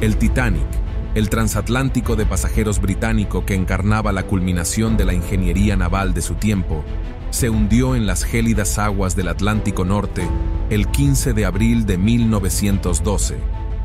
El Titanic, el transatlántico de pasajeros británico que encarnaba la culminación de la ingeniería naval de su tiempo, se hundió en las gélidas aguas del Atlántico Norte el 15 de abril de 1912,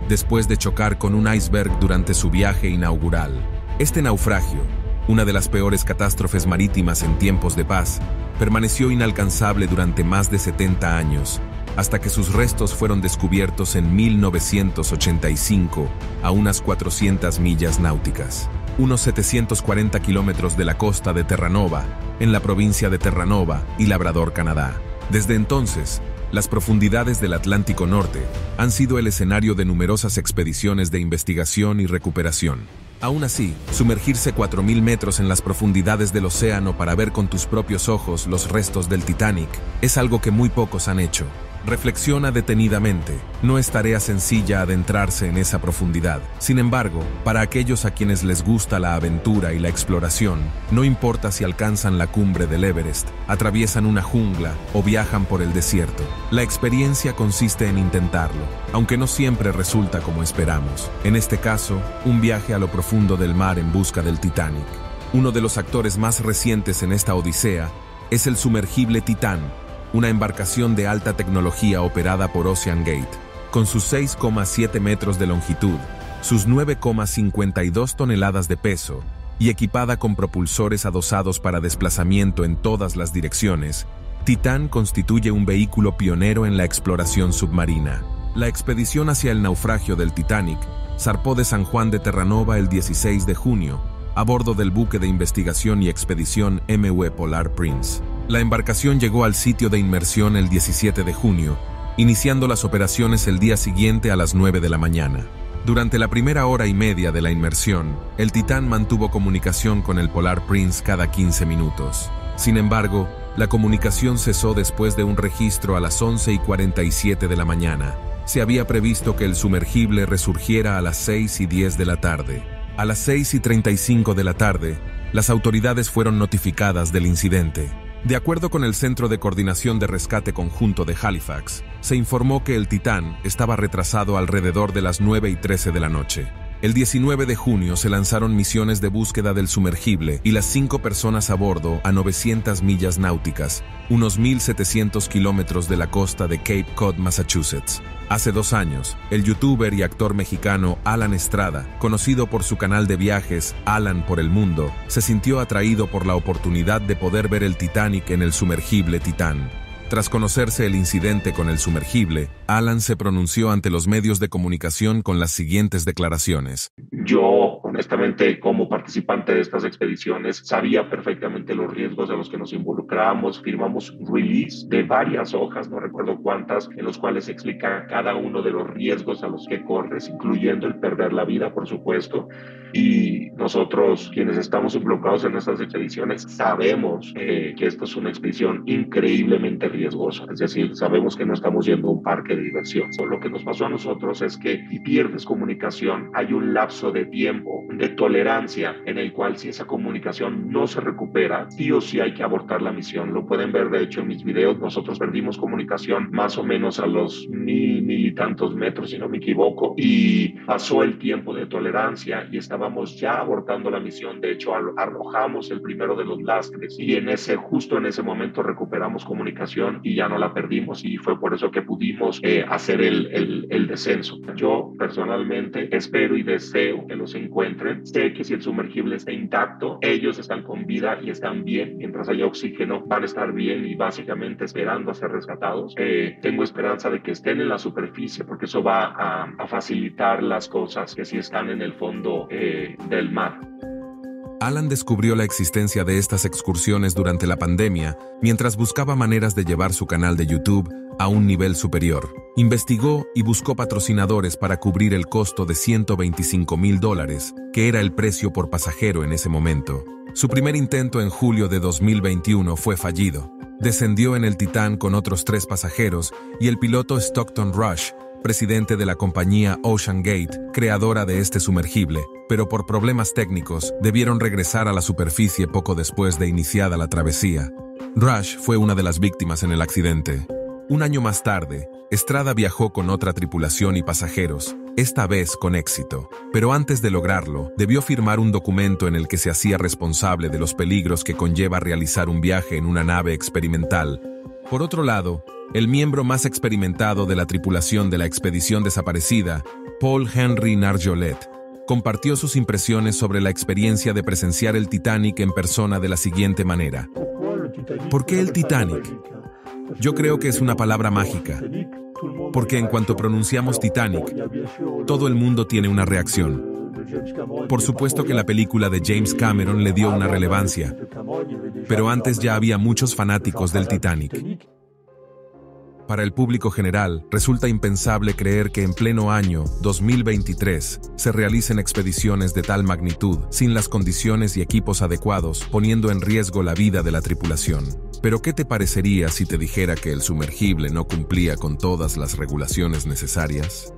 después de chocar con un iceberg durante su viaje inaugural. Este naufragio, una de las peores catástrofes marítimas en tiempos de paz, permaneció inalcanzable durante más de 70 años, hasta que sus restos fueron descubiertos en 1985 a unas 400 millas náuticas, unos 740 kilómetros de la costa de Terranova, en la provincia de Terranova y Labrador, Canadá. Desde entonces, las profundidades del Atlántico Norte han sido el escenario de numerosas expediciones de investigación y recuperación. Aún así, sumergirse 4.000 metros en las profundidades del océano para ver con tus propios ojos los restos del Titanic es algo que muy pocos han hecho. Reflexiona detenidamente. No es tarea sencilla adentrarse en esa profundidad. Sin embargo, para aquellos a quienes les gusta la aventura y la exploración, no importa si alcanzan la cumbre del Everest, atraviesan una jungla o viajan por el desierto. La experiencia consiste en intentarlo, aunque no siempre resulta como esperamos. En este caso, un viaje a lo profundo del mar en busca del Titanic. Uno de los actores más recientes en esta odisea es el sumergible Titán, una embarcación de alta tecnología operada por Ocean Gate, con sus 6,7 metros de longitud, sus 9,52 toneladas de peso y equipada con propulsores adosados para desplazamiento en todas las direcciones, Titán constituye un vehículo pionero en la exploración submarina. La expedición hacia el naufragio del Titanic zarpó de San Juan de Terranova el 16 de junio, a bordo del buque de investigación y expedición MV Polar Prince. La embarcación llegó al sitio de inmersión el 17 de junio, iniciando las operaciones el día siguiente a las 9 de la mañana. Durante la primera hora y media de la inmersión, el Titán mantuvo comunicación con el Polar Prince cada 15 minutos. Sin embargo, la comunicación cesó después de un registro a las 11 y 47 de la mañana. Se había previsto que el sumergible resurgiera a las 6 y 10 de la tarde. A las 6 y 35 de la tarde, las autoridades fueron notificadas del incidente. De acuerdo con el Centro de Coordinación de Rescate Conjunto de Halifax, se informó que el Titán estaba retrasado alrededor de las 9 y 13 de la noche. El 19 de junio se lanzaron misiones de búsqueda del sumergible y las cinco personas a bordo a 900 millas náuticas, unos 1.700 kilómetros de la costa de Cape Cod, Massachusetts. Hace dos años, el youtuber y actor mexicano Alan Estrada, conocido por su canal de viajes Alan por el Mundo, se sintió atraído por la oportunidad de poder ver el Titanic en el sumergible Titán. Tras conocerse el incidente con el sumergible, Alan se pronunció ante los medios de comunicación con las siguientes declaraciones. Yo, honestamente, como participante de estas expediciones, sabía perfectamente los riesgos a los que nos involucrábamos. Firmamos release de varias hojas, no recuerdo cuántas, en los cuales explica cada uno de los riesgos a los que corres, incluyendo el perder la vida, por supuesto. Y nosotros, quienes estamos involucrados en estas expediciones, sabemos eh, que esta es una expedición increíblemente riesgosa. Es decir, sabemos que no estamos yendo a un parque de diversión. Lo que nos pasó a nosotros es que si pierdes comunicación, hay un lapso de tiempo, de tolerancia, en el cual si esa comunicación no se recupera, sí o sí hay que abortar la misión. Lo pueden ver, de hecho, en mis videos. Nosotros perdimos comunicación más o menos a los mil, mil y tantos metros, si no me equivoco, y pasó el tiempo de tolerancia y estábamos ya abortando la misión. De hecho, arrojamos el primero de los lastres y en ese, justo en ese momento recuperamos comunicación y ya no la perdimos y fue por eso que pudimos eh, hacer el, el, el descenso. Yo personalmente espero y deseo que los encuentren. Sé que si el sumergible está intacto, ellos están con vida y están bien. Mientras haya oxígeno, van a estar bien y básicamente esperando a ser rescatados. Eh, tengo esperanza de que estén en la superficie porque eso va a, a facilitar las cosas que si están en el fondo eh, del mar. Alan descubrió la existencia de estas excursiones durante la pandemia mientras buscaba maneras de llevar su canal de YouTube a un nivel superior. Investigó y buscó patrocinadores para cubrir el costo de 125 mil dólares, que era el precio por pasajero en ese momento. Su primer intento en julio de 2021 fue fallido. Descendió en el Titán con otros tres pasajeros y el piloto Stockton Rush, presidente de la compañía Ocean Gate, creadora de este sumergible, pero por problemas técnicos debieron regresar a la superficie poco después de iniciada la travesía. Rush fue una de las víctimas en el accidente. Un año más tarde, Estrada viajó con otra tripulación y pasajeros, esta vez con éxito. Pero antes de lograrlo, debió firmar un documento en el que se hacía responsable de los peligros que conlleva realizar un viaje en una nave experimental. Por otro lado, el miembro más experimentado de la tripulación de la expedición desaparecida, Paul Henry Narjolet, compartió sus impresiones sobre la experiencia de presenciar el Titanic en persona de la siguiente manera. ¿Por qué el Titanic? Yo creo que es una palabra mágica, porque en cuanto pronunciamos Titanic, todo el mundo tiene una reacción. Por supuesto que la película de James Cameron le dio una relevancia, pero antes ya había muchos fanáticos del Titanic. Para el público general, resulta impensable creer que en pleno año 2023 se realicen expediciones de tal magnitud sin las condiciones y equipos adecuados, poniendo en riesgo la vida de la tripulación. Pero ¿qué te parecería si te dijera que el sumergible no cumplía con todas las regulaciones necesarias?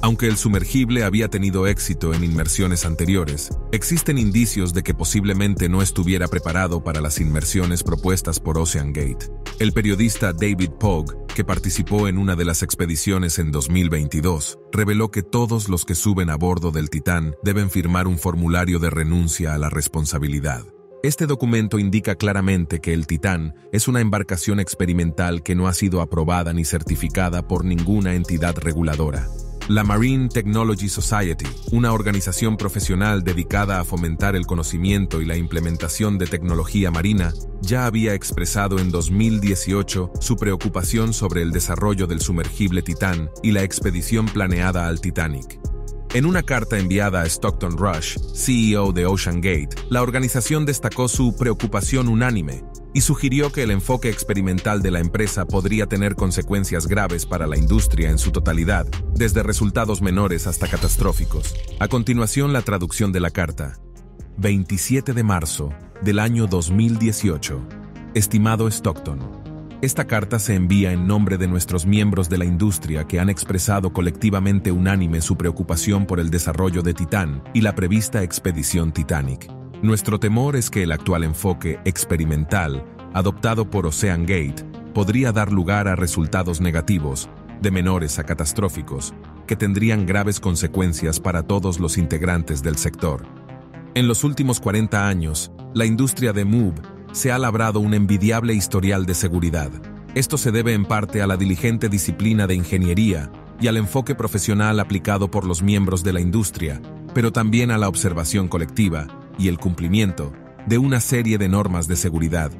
Aunque el sumergible había tenido éxito en inmersiones anteriores, existen indicios de que posiblemente no estuviera preparado para las inmersiones propuestas por Ocean Gate. El periodista David Pogg, que participó en una de las expediciones en 2022, reveló que todos los que suben a bordo del Titán deben firmar un formulario de renuncia a la responsabilidad. Este documento indica claramente que el Titán es una embarcación experimental que no ha sido aprobada ni certificada por ninguna entidad reguladora. La Marine Technology Society, una organización profesional dedicada a fomentar el conocimiento y la implementación de tecnología marina, ya había expresado en 2018 su preocupación sobre el desarrollo del sumergible Titán y la expedición planeada al Titanic. En una carta enviada a Stockton Rush, CEO de Ocean Gate, la organización destacó su preocupación unánime y sugirió que el enfoque experimental de la empresa podría tener consecuencias graves para la industria en su totalidad, desde resultados menores hasta catastróficos. A continuación, la traducción de la carta. 27 de marzo del año 2018. Estimado Stockton, esta carta se envía en nombre de nuestros miembros de la industria que han expresado colectivamente unánime su preocupación por el desarrollo de Titán y la prevista expedición Titanic. Nuestro temor es que el actual enfoque experimental, adoptado por Ocean Gate, podría dar lugar a resultados negativos, de menores a catastróficos, que tendrían graves consecuencias para todos los integrantes del sector. En los últimos 40 años, la industria de MOVE se ha labrado un envidiable historial de seguridad. Esto se debe en parte a la diligente disciplina de ingeniería y al enfoque profesional aplicado por los miembros de la industria, pero también a la observación colectiva, y el cumplimiento de una serie de normas de seguridad.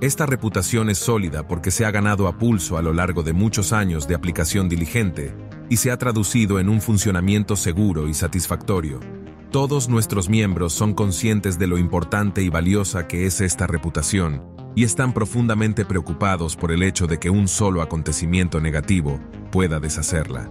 Esta reputación es sólida porque se ha ganado a pulso a lo largo de muchos años de aplicación diligente y se ha traducido en un funcionamiento seguro y satisfactorio. Todos nuestros miembros son conscientes de lo importante y valiosa que es esta reputación y están profundamente preocupados por el hecho de que un solo acontecimiento negativo pueda deshacerla.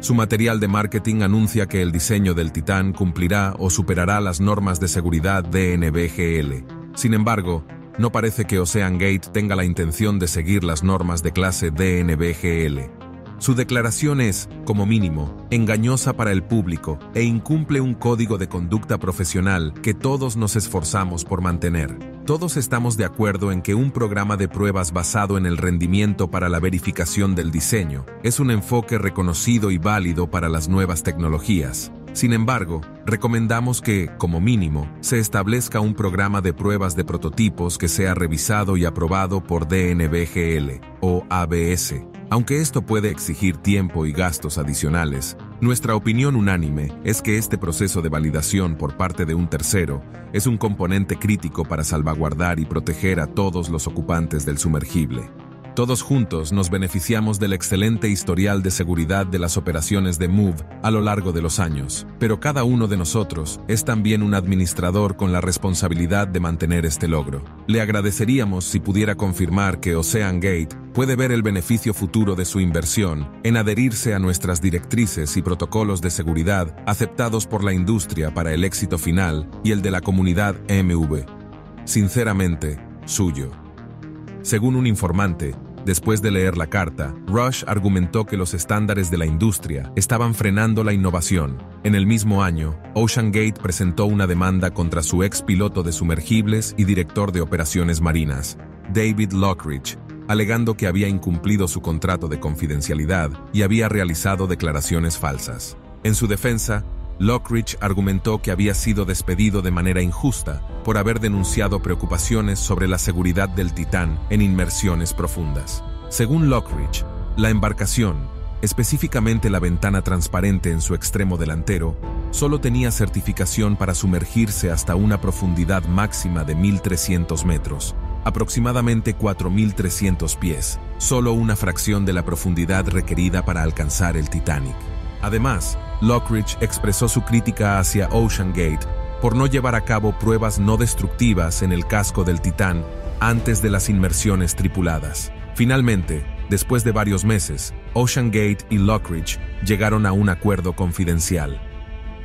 Su material de marketing anuncia que el diseño del Titán cumplirá o superará las normas de seguridad DNVGL. Sin embargo, no parece que Ocean Gate tenga la intención de seguir las normas de clase DNVGL. Su declaración es, como mínimo, engañosa para el público e incumple un código de conducta profesional que todos nos esforzamos por mantener. Todos estamos de acuerdo en que un programa de pruebas basado en el rendimiento para la verificación del diseño es un enfoque reconocido y válido para las nuevas tecnologías. Sin embargo, recomendamos que, como mínimo, se establezca un programa de pruebas de prototipos que sea revisado y aprobado por DNVGL o ABS aunque esto puede exigir tiempo y gastos adicionales, nuestra opinión unánime es que este proceso de validación por parte de un tercero es un componente crítico para salvaguardar y proteger a todos los ocupantes del sumergible. Todos juntos nos beneficiamos del excelente historial de seguridad de las operaciones de MOVE a lo largo de los años, pero cada uno de nosotros es también un administrador con la responsabilidad de mantener este logro. Le agradeceríamos si pudiera confirmar que Ocean Gate puede ver el beneficio futuro de su inversión en adherirse a nuestras directrices y protocolos de seguridad aceptados por la industria para el éxito final y el de la comunidad MV. Sinceramente, suyo. Según un informante, después de leer la carta, Rush argumentó que los estándares de la industria estaban frenando la innovación. En el mismo año, Ocean Gate presentó una demanda contra su ex piloto de sumergibles y director de operaciones marinas, David Lockridge, alegando que había incumplido su contrato de confidencialidad y había realizado declaraciones falsas. En su defensa, Lockridge argumentó que había sido despedido de manera injusta por haber denunciado preocupaciones sobre la seguridad del Titán en inmersiones profundas. Según Lockridge, la embarcación, específicamente la ventana transparente en su extremo delantero, solo tenía certificación para sumergirse hasta una profundidad máxima de 1.300 metros, aproximadamente 4.300 pies, solo una fracción de la profundidad requerida para alcanzar el Titanic. Además, Lockridge expresó su crítica hacia Ocean Gate por no llevar a cabo pruebas no destructivas en el casco del Titán antes de las inmersiones tripuladas. Finalmente, después de varios meses, Ocean Gate y Lockridge llegaron a un acuerdo confidencial.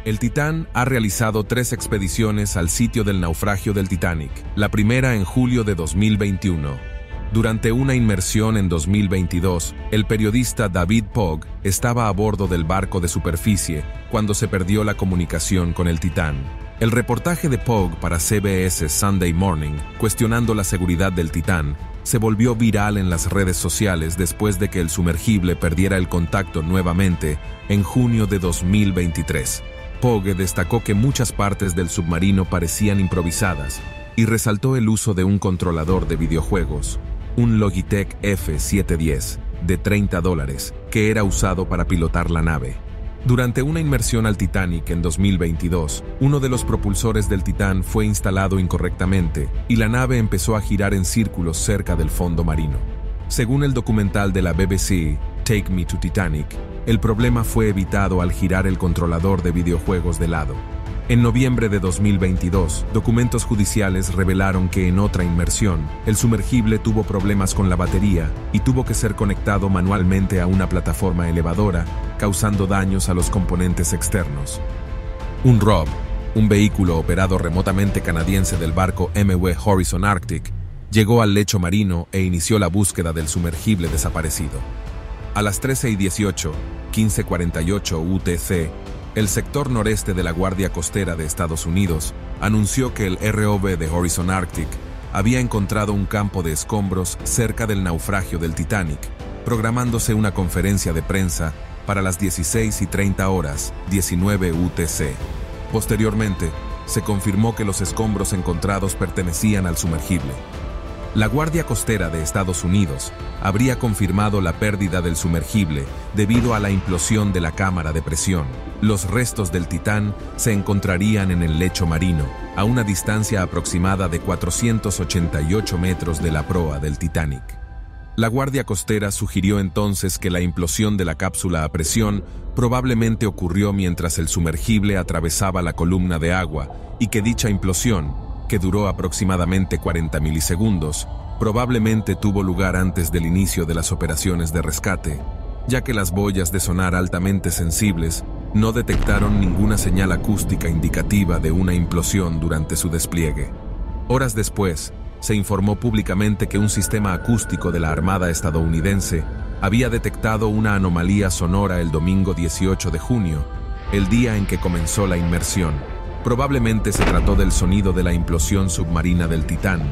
El Titán ha realizado tres expediciones al sitio del naufragio del Titanic, la primera en julio de 2021 durante una inmersión en 2022, el periodista David Pogg estaba a bordo del barco de superficie cuando se perdió la comunicación con el Titán. El reportaje de Pogg para CBS Sunday Morning, cuestionando la seguridad del Titán, se volvió viral en las redes sociales después de que el sumergible perdiera el contacto nuevamente en junio de 2023. Pogg destacó que muchas partes del submarino parecían improvisadas y resaltó el uso de un controlador de videojuegos, un Logitech F710 de 30 dólares que era usado para pilotar la nave. Durante una inmersión al Titanic en 2022, uno de los propulsores del Titán fue instalado incorrectamente y la nave empezó a girar en círculos cerca del fondo marino. Según el documental de la BBC, Take Me to Titanic, el problema fue evitado al girar el controlador de videojuegos de lado. En noviembre de 2022, documentos judiciales revelaron que en otra inmersión, el sumergible tuvo problemas con la batería y tuvo que ser conectado manualmente a una plataforma elevadora, causando daños a los componentes externos. Un ROB, un vehículo operado remotamente canadiense del barco MW Horizon Arctic, llegó al lecho marino e inició la búsqueda del sumergible desaparecido. A las 13 y 18, 1548 UTC, el sector noreste de la Guardia Costera de Estados Unidos anunció que el ROV de Horizon Arctic había encontrado un campo de escombros cerca del naufragio del Titanic, programándose una conferencia de prensa para las 16 y 30 horas, 19 UTC. Posteriormente, se confirmó que los escombros encontrados pertenecían al sumergible. La Guardia Costera de Estados Unidos habría confirmado la pérdida del sumergible debido a la implosión de la cámara de presión. Los restos del Titán se encontrarían en el lecho marino, a una distancia aproximada de 488 metros de la proa del Titanic. La Guardia Costera sugirió entonces que la implosión de la cápsula a presión probablemente ocurrió mientras el sumergible atravesaba la columna de agua y que dicha implosión que duró aproximadamente 40 milisegundos, probablemente tuvo lugar antes del inicio de las operaciones de rescate, ya que las boyas de sonar altamente sensibles no detectaron ninguna señal acústica indicativa de una implosión durante su despliegue. Horas después, se informó públicamente que un sistema acústico de la Armada estadounidense había detectado una anomalía sonora el domingo 18 de junio, el día en que comenzó la inmersión. Probablemente se trató del sonido de la implosión submarina del Titán,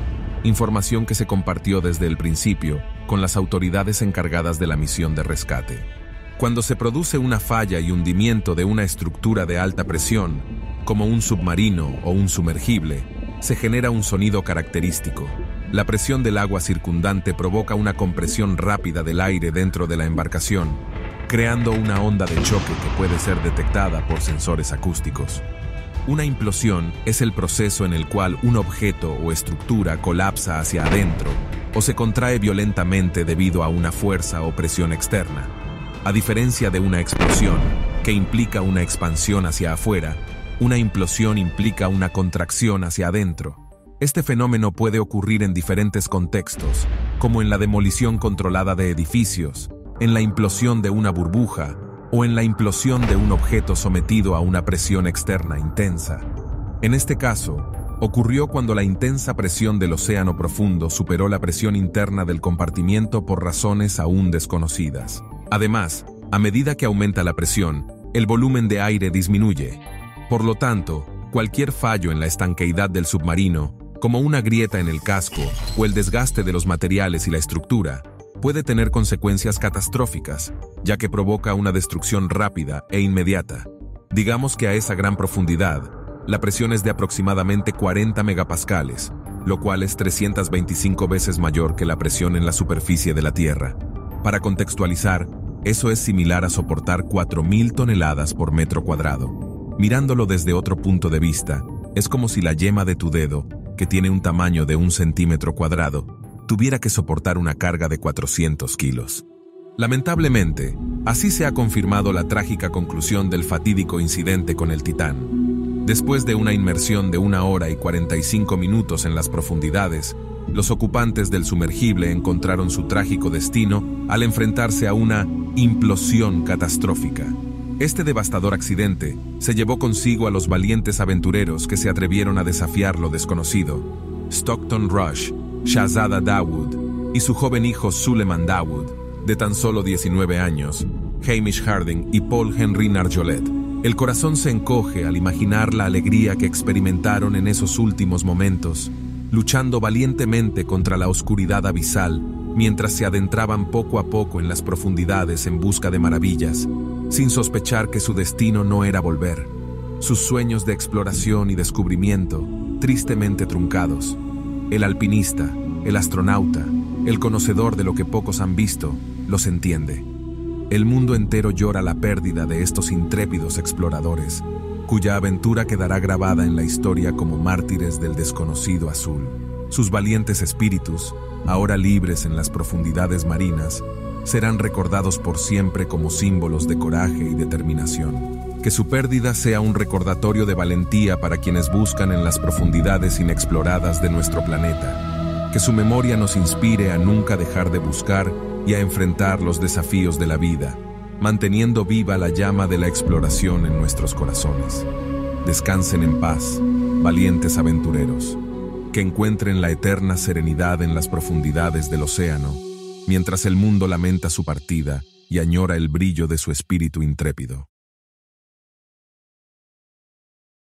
información que se compartió desde el principio con las autoridades encargadas de la misión de rescate. Cuando se produce una falla y hundimiento de una estructura de alta presión, como un submarino o un sumergible, se genera un sonido característico. La presión del agua circundante provoca una compresión rápida del aire dentro de la embarcación, creando una onda de choque que puede ser detectada por sensores acústicos. Una implosión es el proceso en el cual un objeto o estructura colapsa hacia adentro o se contrae violentamente debido a una fuerza o presión externa. A diferencia de una explosión, que implica una expansión hacia afuera, una implosión implica una contracción hacia adentro. Este fenómeno puede ocurrir en diferentes contextos, como en la demolición controlada de edificios, en la implosión de una burbuja o en la implosión de un objeto sometido a una presión externa intensa. En este caso, ocurrió cuando la intensa presión del océano profundo superó la presión interna del compartimiento por razones aún desconocidas. Además, a medida que aumenta la presión, el volumen de aire disminuye. Por lo tanto, cualquier fallo en la estanqueidad del submarino, como una grieta en el casco o el desgaste de los materiales y la estructura, puede tener consecuencias catastróficas, ya que provoca una destrucción rápida e inmediata. Digamos que a esa gran profundidad, la presión es de aproximadamente 40 megapascales, lo cual es 325 veces mayor que la presión en la superficie de la Tierra. Para contextualizar, eso es similar a soportar 4.000 toneladas por metro cuadrado. Mirándolo desde otro punto de vista, es como si la yema de tu dedo, que tiene un tamaño de un centímetro cuadrado, tuviera que soportar una carga de 400 kilos. Lamentablemente, así se ha confirmado la trágica conclusión del fatídico incidente con el Titán. Después de una inmersión de una hora y 45 minutos en las profundidades, los ocupantes del sumergible encontraron su trágico destino al enfrentarse a una implosión catastrófica. Este devastador accidente se llevó consigo a los valientes aventureros que se atrevieron a desafiar lo desconocido. Stockton Rush, Shahzada Dawood y su joven hijo Suleiman Dawood de tan solo 19 años, Hamish Harding y Paul Henry Narjolet. El corazón se encoge al imaginar la alegría que experimentaron en esos últimos momentos, luchando valientemente contra la oscuridad abisal mientras se adentraban poco a poco en las profundidades en busca de maravillas, sin sospechar que su destino no era volver. Sus sueños de exploración y descubrimiento, tristemente truncados. El alpinista, el astronauta, el conocedor de lo que pocos han visto, los entiende. El mundo entero llora la pérdida de estos intrépidos exploradores, cuya aventura quedará grabada en la historia como mártires del desconocido azul. Sus valientes espíritus, ahora libres en las profundidades marinas, serán recordados por siempre como símbolos de coraje y determinación. Que su pérdida sea un recordatorio de valentía para quienes buscan en las profundidades inexploradas de nuestro planeta. Que su memoria nos inspire a nunca dejar de buscar y a enfrentar los desafíos de la vida, manteniendo viva la llama de la exploración en nuestros corazones. Descansen en paz, valientes aventureros, que encuentren la eterna serenidad en las profundidades del océano, mientras el mundo lamenta su partida y añora el brillo de su espíritu intrépido.